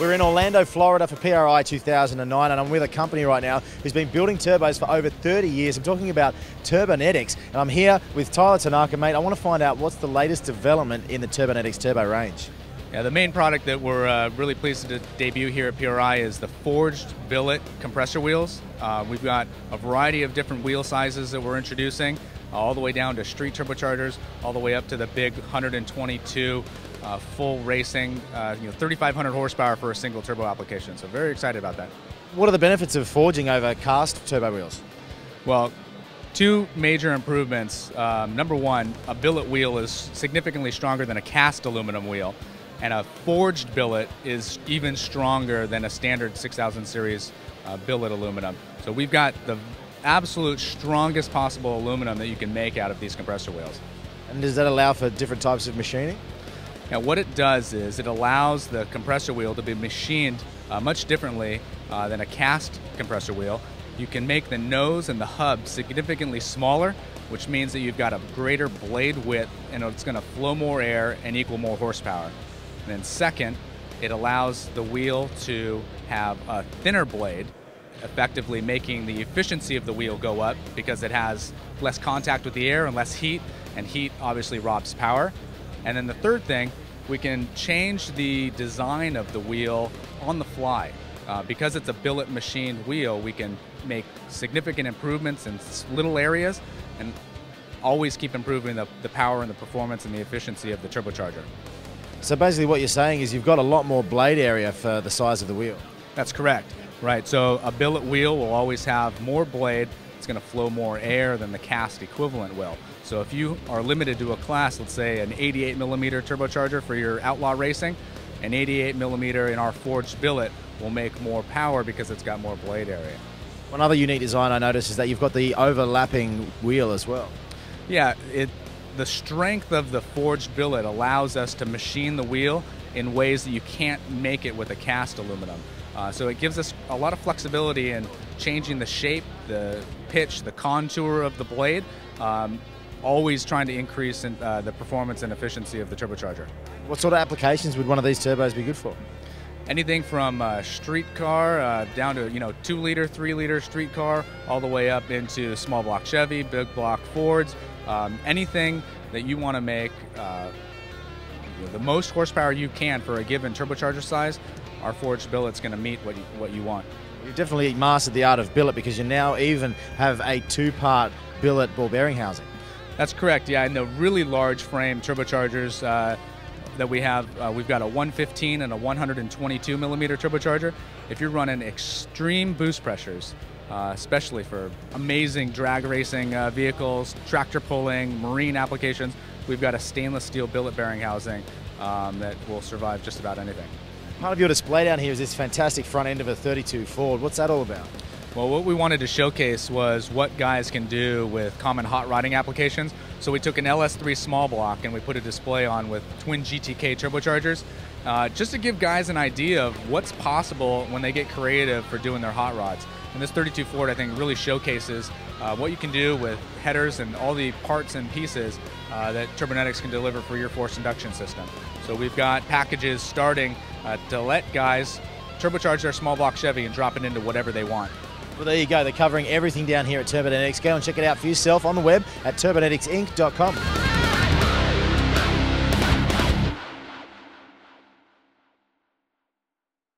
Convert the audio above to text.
We're in Orlando, Florida for PRI 2009, and I'm with a company right now who's been building turbos for over 30 years. I'm talking about Turbonetics, and I'm here with Tyler Tanaka, mate. I want to find out what's the latest development in the Turbonetics turbo range. Yeah, the main product that we're uh, really pleased to debut here at PRI is the forged billet compressor wheels. Uh, we've got a variety of different wheel sizes that we're introducing, all the way down to street turbochargers, all the way up to the big 122 uh, full racing, uh, you know, 3,500 horsepower for a single turbo application. So very excited about that. What are the benefits of forging over cast turbo wheels? Well, two major improvements. Um, number one, a billet wheel is significantly stronger than a cast aluminum wheel and a forged billet is even stronger than a standard 6000 series uh, billet aluminum. So we've got the absolute strongest possible aluminum that you can make out of these compressor wheels. And does that allow for different types of machining? Now what it does is it allows the compressor wheel to be machined uh, much differently uh, than a cast compressor wheel. You can make the nose and the hub significantly smaller, which means that you've got a greater blade width and it's going to flow more air and equal more horsepower. And then second, it allows the wheel to have a thinner blade, effectively making the efficiency of the wheel go up because it has less contact with the air and less heat, and heat obviously robs power. And then the third thing, we can change the design of the wheel on the fly. Uh, because it's a billet machined wheel, we can make significant improvements in little areas and always keep improving the, the power and the performance and the efficiency of the turbocharger. So basically what you're saying is you've got a lot more blade area for the size of the wheel. That's correct. Right, so a billet wheel will always have more blade. It's going to flow more air than the cast equivalent will. So if you are limited to a class, let's say an 88 millimeter turbocharger for your outlaw racing, an 88 millimeter in our forged billet will make more power because it's got more blade area. One other unique design I noticed is that you've got the overlapping wheel as well. Yeah, it the strength of the forged billet allows us to machine the wheel in ways that you can't make it with a cast aluminum. Uh, so it gives us a lot of flexibility in changing the shape, the pitch, the contour of the blade, um, always trying to increase in, uh, the performance and efficiency of the turbocharger. What sort of applications would one of these turbos be good for? Anything from a street car uh, down to you know two liter, three liter street car, all the way up into small block Chevy, big block Fords, um, anything that you want to make uh, the most horsepower you can for a given turbocharger size, our forged billet's going to meet what you, what you want. You've definitely mastered the art of billet because you now even have a two-part billet ball bearing housing. That's correct. Yeah, and the really large frame turbochargers uh, that we have, uh, we've got a 115 and a 122 millimeter turbocharger. If you're running extreme boost pressures, uh, especially for amazing drag racing uh, vehicles, tractor pulling, marine applications. We've got a stainless steel billet bearing housing um, that will survive just about anything. Part of your display down here is this fantastic front end of a 32 Ford. What's that all about? Well, what we wanted to showcase was what guys can do with common hot rodding applications. So we took an LS3 small block and we put a display on with twin GTK turbochargers, uh, just to give guys an idea of what's possible when they get creative for doing their hot rods. And this 32 Ford, I think, really showcases uh, what you can do with headers and all the parts and pieces uh, that Turbonetics can deliver for your forced induction system. So we've got packages starting uh, to let guys turbocharge their small block Chevy and drop it into whatever they want. Well, there you go. They're covering everything down here at Turbonetics. Go and check it out for yourself on the web at turbonetics.inc.com.